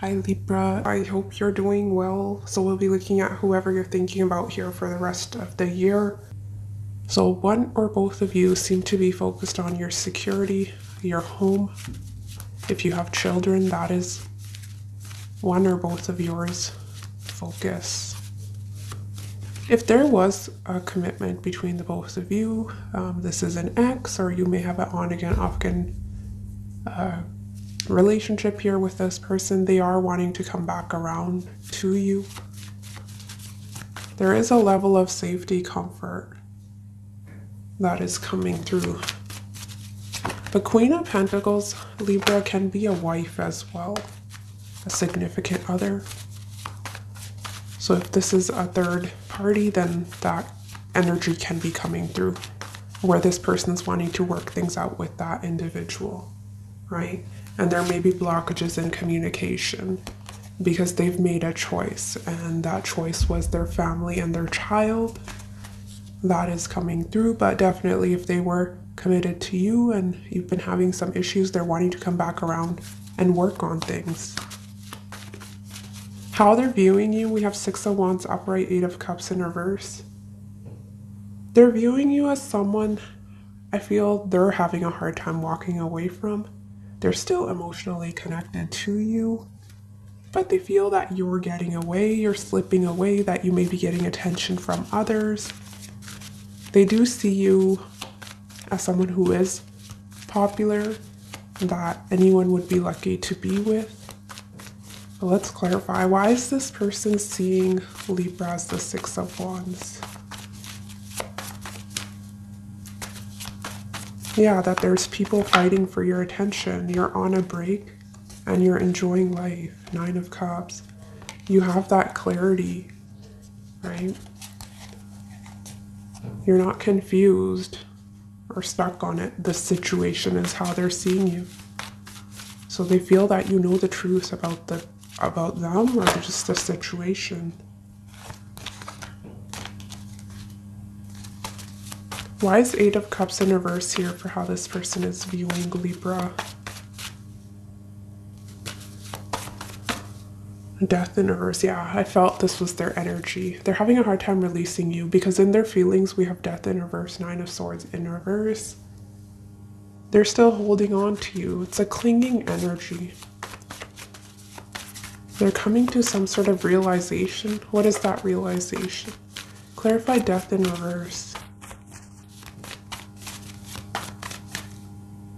Hi Libra, I hope you're doing well. So we'll be looking at whoever you're thinking about here for the rest of the year. So one or both of you seem to be focused on your security, your home. If you have children, that is one or both of yours focus. If there was a commitment between the both of you, um, this is an ex, or you may have an on again, off again uh, relationship here with this person, they are wanting to come back around to you. There is a level of safety, comfort that is coming through. The Queen of Pentacles, Libra, can be a wife as well, a significant other. So if this is a third party, then that energy can be coming through where this person's wanting to work things out with that individual, right? And there may be blockages in communication because they've made a choice and that choice was their family and their child that is coming through. But definitely if they were committed to you and you've been having some issues they're wanting to come back around and work on things. How they're viewing you we have six of wands upright eight of cups in reverse. They're viewing you as someone i feel they're having a hard time walking away from they're still emotionally connected to you, but they feel that you're getting away, you're slipping away, that you may be getting attention from others. They do see you as someone who is popular, that anyone would be lucky to be with. But let's clarify why is this person seeing Libra as the Six of Wands? Yeah, that there's people fighting for your attention. You're on a break and you're enjoying life. Nine of Cups. You have that clarity, right? You're not confused or stuck on it. The situation is how they're seeing you. So they feel that you know the truth about the about them or just the situation. Why is Eight of Cups in reverse here for how this person is viewing Libra? Death in reverse. Yeah, I felt this was their energy. They're having a hard time releasing you because in their feelings we have death in reverse, nine of swords in reverse. They're still holding on to you. It's a clinging energy. They're coming to some sort of realization. What is that realization? Clarify death in reverse.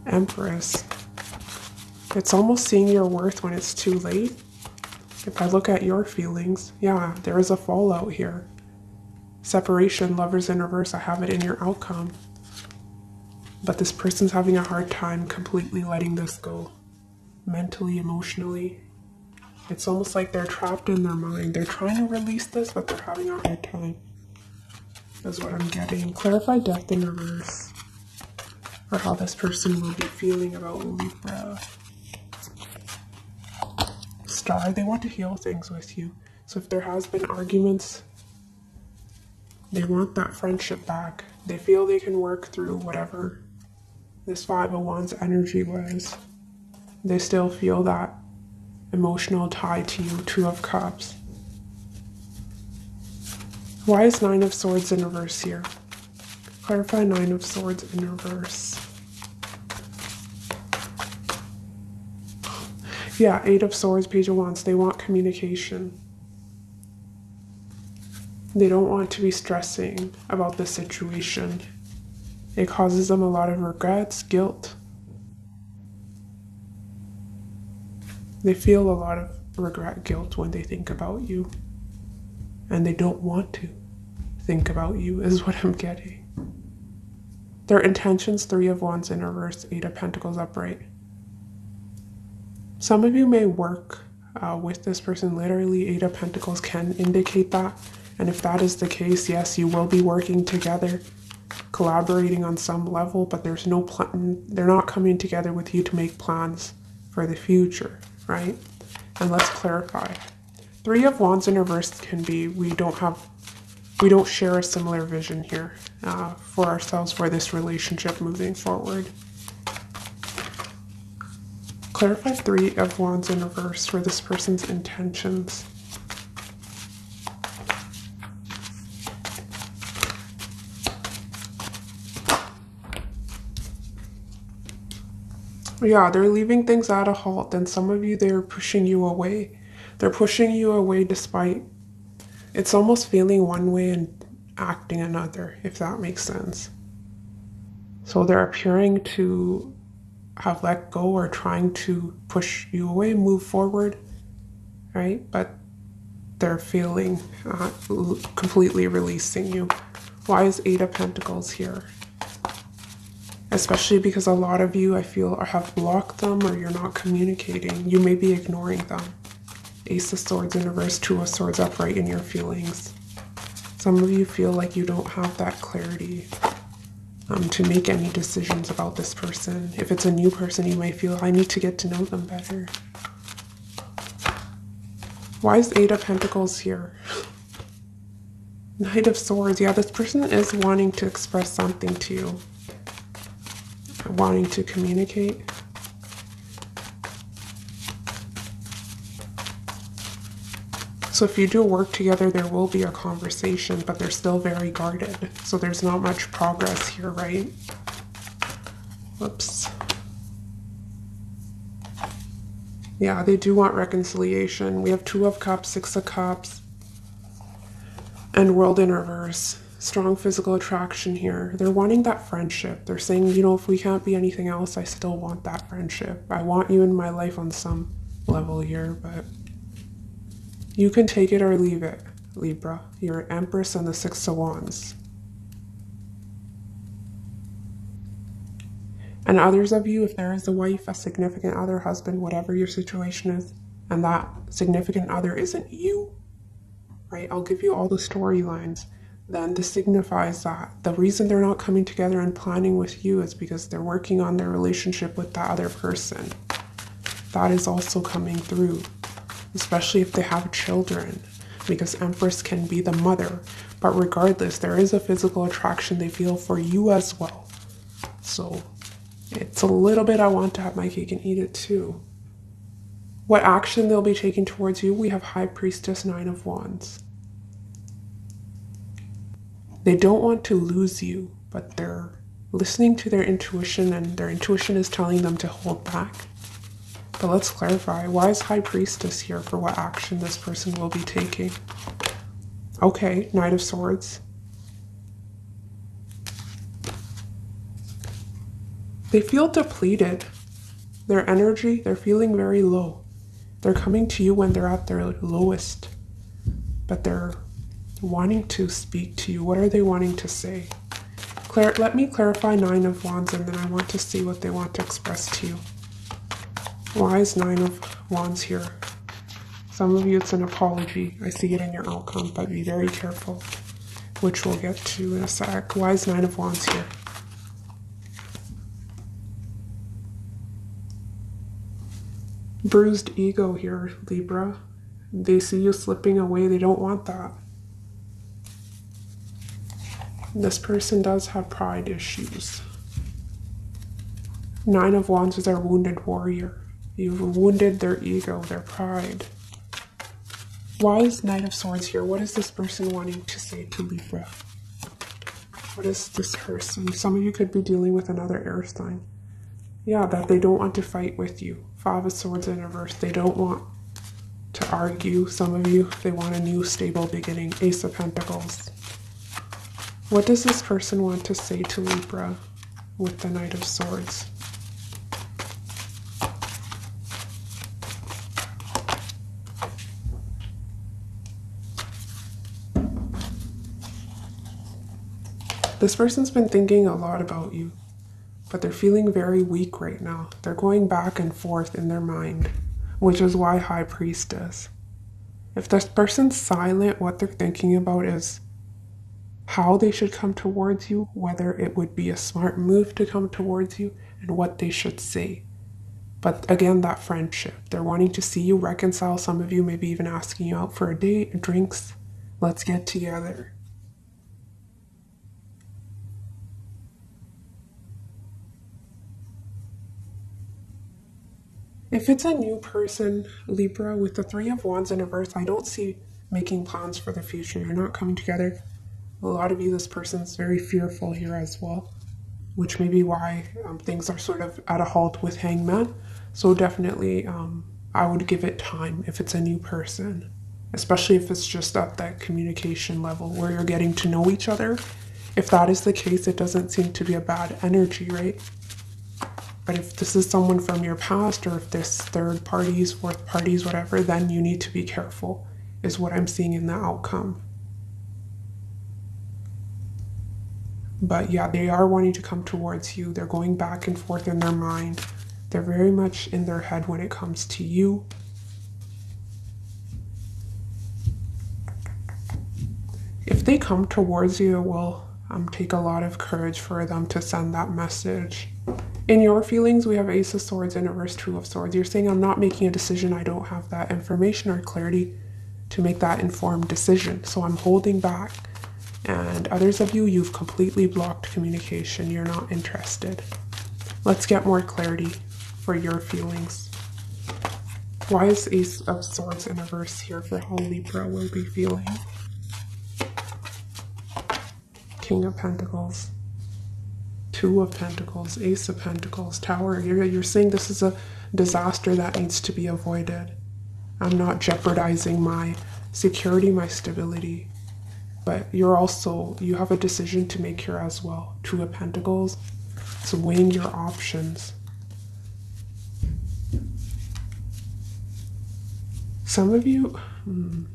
Empress. It's almost seeing your worth when it's too late. If I look at your feelings, yeah, there is a fallout here. Separation, lovers in reverse, I have it in your outcome. But this person's having a hard time completely letting this go. Mentally, emotionally. It's almost like they're trapped in their mind. They're trying to release this, but they're having a hard time. That's what I'm getting. Clarify death in reverse or how this person will be feeling about Libra. Uh, Star, they want to heal things with you. So if there has been arguments, they want that friendship back. They feel they can work through whatever this Five oh of Wands energy was. They still feel that emotional tie to you, Two of Cups. Why is Nine of Swords in reverse here? Clarify Nine of Swords in reverse. Yeah, Eight of Swords, Page of Wands. They want communication. They don't want to be stressing about the situation. It causes them a lot of regrets, guilt. They feel a lot of regret, guilt when they think about you. And they don't want to think about you, is what I'm getting. Their intentions, Three of Wands in reverse, Eight of Pentacles upright. Some of you may work uh, with this person. Literally, Eight of Pentacles can indicate that. And if that is the case, yes, you will be working together, collaborating on some level, but there's no plan. They're not coming together with you to make plans for the future, right? And let's clarify. Three of Wands in reverse can be we don't have, we don't share a similar vision here uh, for ourselves for this relationship moving forward. clarify Three of Wands in reverse for this person's intentions. Yeah, they're leaving things at a halt, and some of you, they're pushing you away. They're pushing you away despite it's almost feeling one way and acting another, if that makes sense. So they're appearing to have let go or trying to push you away, move forward, right? But they're feeling uh, completely releasing you. Why is Eight of Pentacles here? especially because a lot of you, I feel, have blocked them or you're not communicating. You may be ignoring them. Ace of Swords in reverse, Two of Swords upright in your feelings. Some of you feel like you don't have that clarity um, to make any decisions about this person. If it's a new person, you may feel, I need to get to know them better. Why is Eight of Pentacles here? Knight of Swords. Yeah, this person is wanting to express something to you wanting to communicate. So if you do work together, there will be a conversation, but they're still very guarded. So there's not much progress here, right? Whoops. Yeah, they do want reconciliation. We have Two of Cups, Six of Cups, and World in Reverse strong physical attraction here. They're wanting that friendship. They're saying, you know, if we can't be anything else, I still want that friendship. I want you in my life on some level here, but you can take it or leave it, Libra. You're Empress and the Six of Wands. And others of you, if there is a wife, a significant other, husband, whatever your situation is, and that significant other isn't you, right? I'll give you all the storylines then this signifies that the reason they're not coming together and planning with you is because they're working on their relationship with the other person. That is also coming through, especially if they have children, because Empress can be the mother. But regardless, there is a physical attraction they feel for you as well. So it's a little bit I want to have my cake and eat it too. What action they'll be taking towards you, we have High Priestess, Nine of Wands. They don't want to lose you, but they're listening to their intuition, and their intuition is telling them to hold back. But let's clarify why is High Priestess here for what action this person will be taking? Okay, Knight of Swords. They feel depleted. Their energy, they're feeling very low. They're coming to you when they're at their lowest, but they're wanting to speak to you? What are they wanting to say? Clar let me clarify Nine of Wands and then I want to see what they want to express to you. Why is Nine of Wands here? Some of you it's an apology. I see it in your outcome, but be very careful, which we'll get to in a sec. Why is Nine of Wands here? Bruised ego here, Libra. They see you slipping away. They don't want that. This person does have pride issues. Nine of Wands is our wounded warrior. You've wounded their ego, their pride. Why is Knight of Swords here? What is this person wanting to say to Libra? What is this person? Some of you could be dealing with another air sign. Yeah, that they don't want to fight with you. Five of Swords in reverse. They don't want to argue. Some of you, they want a new stable beginning. Ace of Pentacles. What does this person want to say to Libra with the Knight of Swords? This person's been thinking a lot about you, but they're feeling very weak right now. They're going back and forth in their mind, which is why High Priestess. If this person's silent, what they're thinking about is how they should come towards you, whether it would be a smart move to come towards you, and what they should say. But again, that friendship. They're wanting to see you reconcile. Some of you maybe even asking you out for a date, drinks. Let's get together. If it's a new person, Libra, with the Three of Wands in reverse, I don't see making plans for the future. You're not coming together. A lot of you, this person's very fearful here as well, which may be why um, things are sort of at a halt with Hangman. So definitely, um, I would give it time if it's a new person, especially if it's just at that communication level where you're getting to know each other. If that is the case, it doesn't seem to be a bad energy, right? But if this is someone from your past, or if this third parties, fourth parties, whatever, then you need to be careful, is what I'm seeing in the outcome. But yeah, they are wanting to come towards you. They're going back and forth in their mind. They're very much in their head when it comes to you. If they come towards you, it will um, take a lot of courage for them to send that message. In your feelings, we have Ace of Swords and Reverse Two of Swords. You're saying, I'm not making a decision. I don't have that information or clarity to make that informed decision. So I'm holding back. And others of you, you've completely blocked communication. You're not interested. Let's get more clarity for your feelings. Why is Ace of Swords in reverse here for how Libra will be feeling? King of Pentacles. Two of Pentacles, Ace of Pentacles, Tower. You're, you're saying this is a disaster that needs to be avoided. I'm not jeopardizing my security, my stability. But you're also, you have a decision to make here as well. Two of Pentacles. So weighing your options. Some of you, hmm,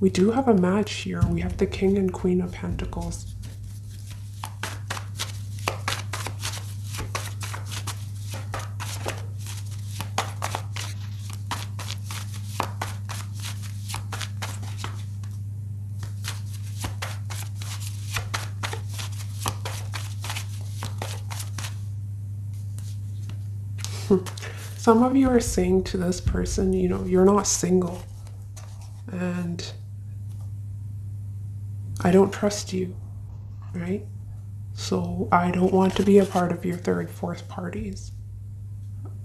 we do have a match here. We have the King and Queen of Pentacles. Some of you are saying to this person, you know, you're not single. And I don't trust you, right? So I don't want to be a part of your third, fourth parties.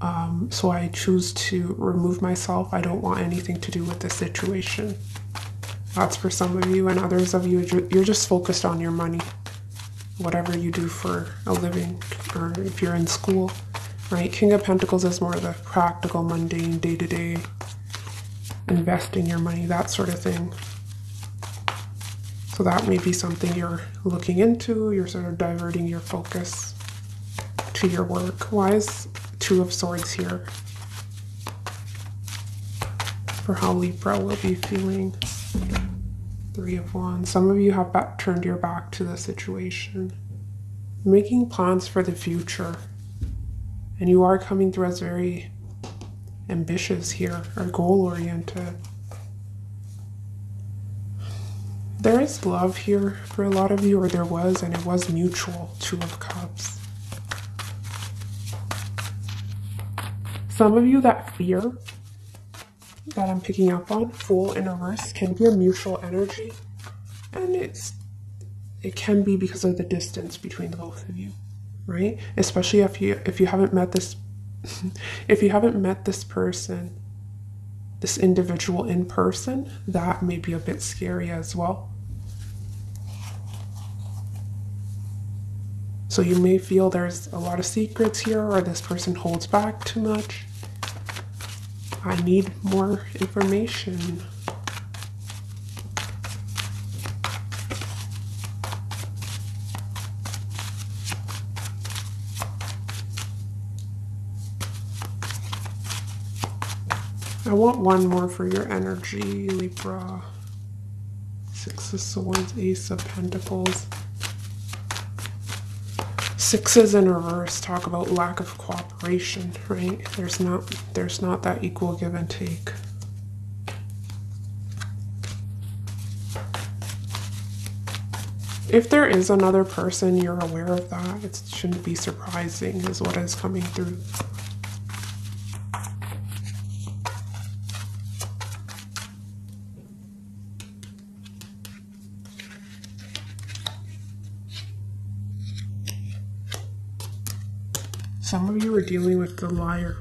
Um, so I choose to remove myself. I don't want anything to do with the situation. That's for some of you, and others of you, you're just focused on your money. Whatever you do for a living, or if you're in school, right? King of Pentacles is more of the practical, mundane, day to day investing your money, that sort of thing. So that may be something you're looking into, you're sort of diverting your focus to your work. Why is Two of Swords here? For how Libra will be feeling. Three of Wands. Some of you have back, turned your back to the situation. Making plans for the future. And you are coming through as very ambitious here or goal oriented. There is love here for a lot of you, or there was, and it was mutual. Two of Cups. Some of you, that fear that I'm picking up on, Fool in reverse, can be a mutual energy, and it's it can be because of the distance between the both of you, right? Especially if you if you haven't met this if you haven't met this person, this individual in person, that may be a bit scary as well. So you may feel there's a lot of secrets here or this person holds back too much. I need more information. I want one more for your energy, Libra. Six of Swords, Ace of Pentacles. Sixes in reverse talk about lack of cooperation, right? There's not there's not that equal give and take. If there is another person, you're aware of that. It shouldn't be surprising, is what is coming through. Are dealing with the liar.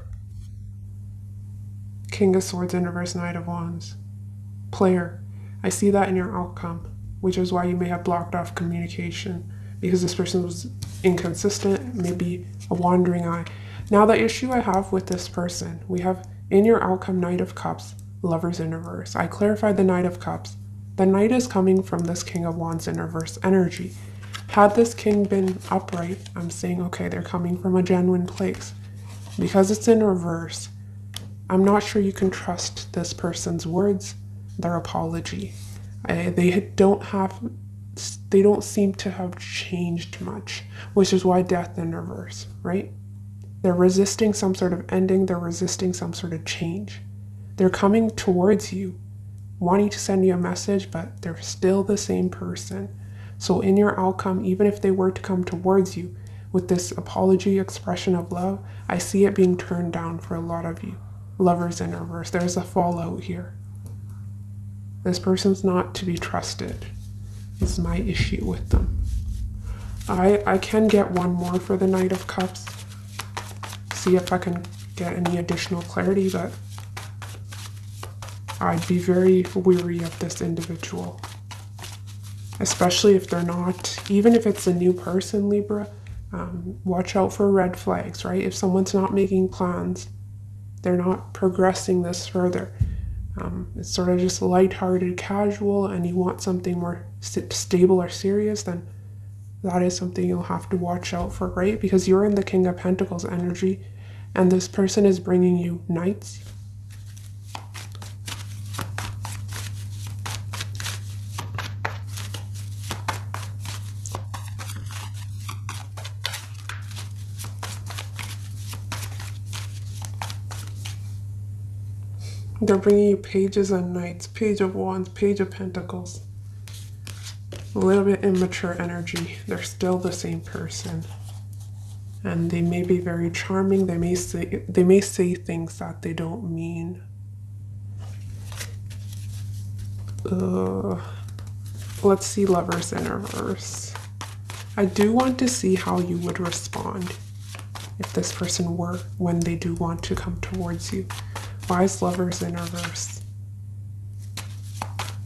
King of Swords in reverse, Knight of Wands. Player. I see that in your outcome, which is why you may have blocked off communication because this person was inconsistent, maybe a wandering eye. Now, the issue I have with this person, we have in your outcome Knight of Cups, Lovers in reverse. I clarified the Knight of Cups. The Knight is coming from this King of Wands in reverse energy. Had this king been upright, I'm saying, okay, they're coming from a genuine place. Because it's in reverse, I'm not sure you can trust this person's words, their apology. I, they don't have, they don't seem to have changed much, which is why death in reverse, right? They're resisting some sort of ending, they're resisting some sort of change. They're coming towards you, wanting to send you a message, but they're still the same person so, in your outcome, even if they were to come towards you with this apology expression of love, I see it being turned down for a lot of you. Lovers in reverse, there's a fallout here. This person's not to be trusted, is my issue with them. I, I can get one more for the Knight of Cups, see if I can get any additional clarity, but I'd be very weary of this individual especially if they're not, even if it's a new person, Libra, um, watch out for red flags, right? If someone's not making plans, they're not progressing this further. Um, it's sort of just lighthearted, casual, and you want something more st- stable or serious, then that is something you'll have to watch out for, right? Because you're in the King of Pentacles energy, and this person is bringing you knights, They're bringing you pages and knights, page of wands, page of pentacles. A little bit immature energy. They're still the same person. And they may be very charming. They may say they may say things that they don't mean. Uh, let's see lovers in reverse. I do want to see how you would respond if this person were when they do want to come towards you. Wise lovers in reverse.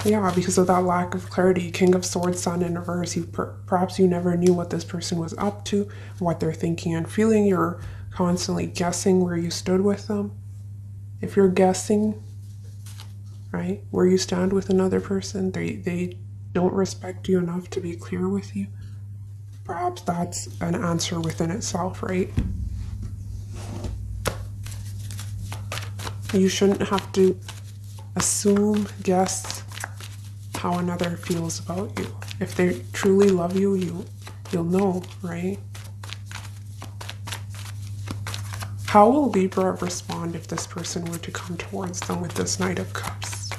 Yeah, because of that lack of clarity, King of Swords, Sun in reverse. You per perhaps you never knew what this person was up to, what they're thinking and feeling. You're constantly guessing where you stood with them. If you're guessing, right, where you stand with another person, they they don't respect you enough to be clear with you. Perhaps that's an answer within itself, right? You shouldn't have to assume, guess how another feels about you. If they truly love you, you you'll know, right? How will Libra respond if this person were to come towards them with this Knight of Cups?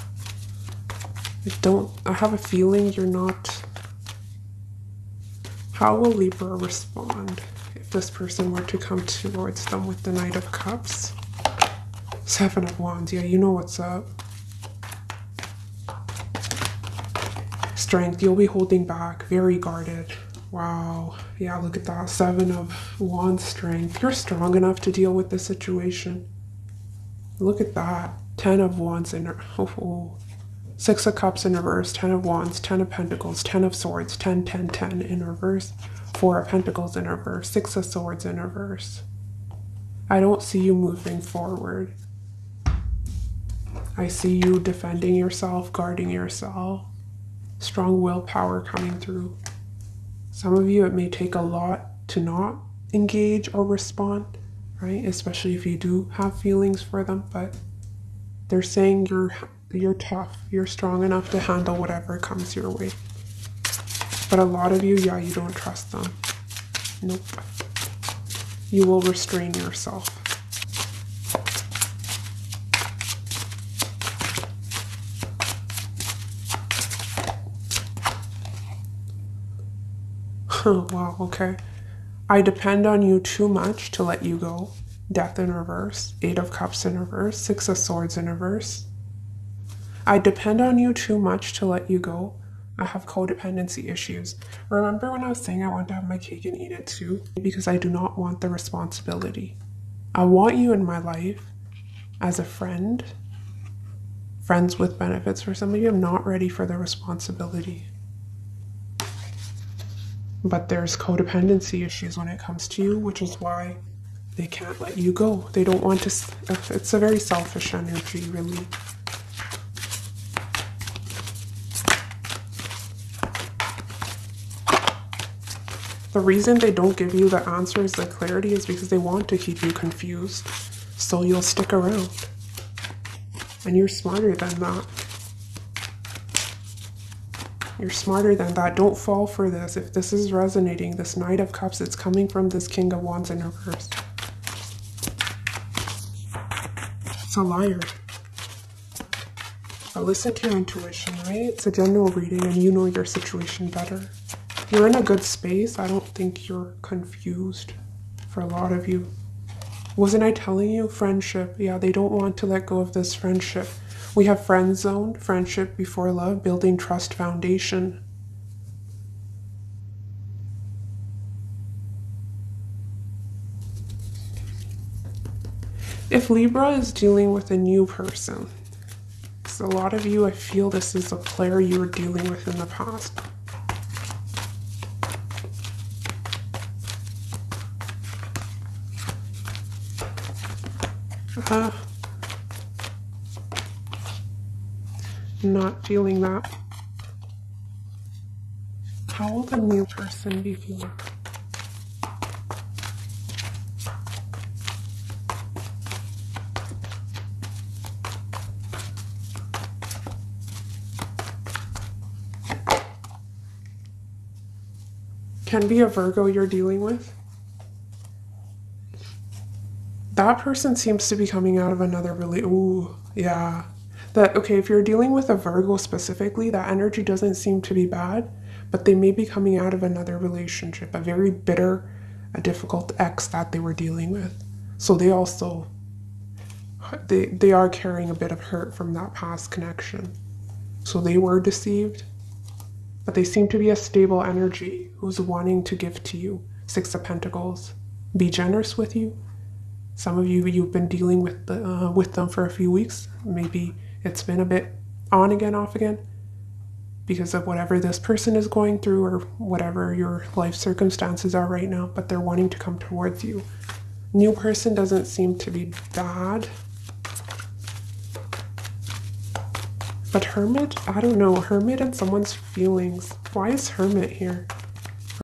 I don't, I have a feeling you're not. How will Libra respond if this person were to come towards them with the Knight of Cups? Seven of Wands. Yeah, you know what's up. Strength. You'll be holding back. Very guarded. Wow. Yeah, look at that. Seven of Wands strength. You're strong enough to deal with the situation. Look at that. Ten of Wands in oh, oh. six of Cups in reverse. Ten of Wands. Ten of Pentacles. Ten of Swords. Ten, ten, ten in reverse. Four of Pentacles in reverse. Six of Swords in reverse. I don't see you moving forward. I see you defending yourself, guarding yourself, strong willpower coming through. Some of you, it may take a lot to not engage or respond, right? Especially if you do have feelings for them, but they're saying you're you're tough, you're strong enough to handle whatever comes your way. But a lot of you, yeah, you don't trust them. Nope. You will restrain yourself. Oh, wow, okay. I depend on you too much to let you go. Death in reverse, Eight of Cups in reverse, Six of Swords in reverse. I depend on you too much to let you go. I have codependency issues. Remember when I was saying I want to have my cake and eat it too? Because I do not want the responsibility. I want you in my life as a friend, friends with benefits for some of you. I'm not ready for the responsibility. But there's codependency issues when it comes to you, which is why they can't let you go. They don't want to, it's a very selfish energy, really. The reason they don't give you the answers, the clarity, is because they want to keep you confused. So you'll stick around. And you're smarter than that. You're smarter than that. Don't fall for this. If this is resonating, this Knight of Cups, it's coming from this King of Wands in reverse. It's a liar. But listen to your intuition, right? It's a general reading and you know your situation better. You're in a good space. I don't think you're confused for a lot of you. Wasn't I telling you? Friendship. Yeah, they don't want to let go of this friendship. We have friend zone, friendship before love, building trust foundation. If Libra is dealing with a new person, so a lot of you, I feel this is a player you were dealing with in the past. Uh, not feeling that. How will the new person be feeling? Can be a Virgo you're dealing with. That person seems to be coming out of another really. Ooh, yeah. That, okay, if you're dealing with a Virgo specifically, that energy doesn't seem to be bad, but they may be coming out of another relationship, a very bitter, a difficult ex that they were dealing with. So they also. They, they are carrying a bit of hurt from that past connection. So they were deceived, but they seem to be a stable energy who's wanting to give to you. Six of Pentacles. Be generous with you, some of you, you've been dealing with, the, uh, with them for a few weeks. Maybe it's been a bit on again, off again because of whatever this person is going through or whatever your life circumstances are right now, but they're wanting to come towards you. New person doesn't seem to be bad. But Hermit, I don't know. Hermit and someone's feelings. Why is Hermit here?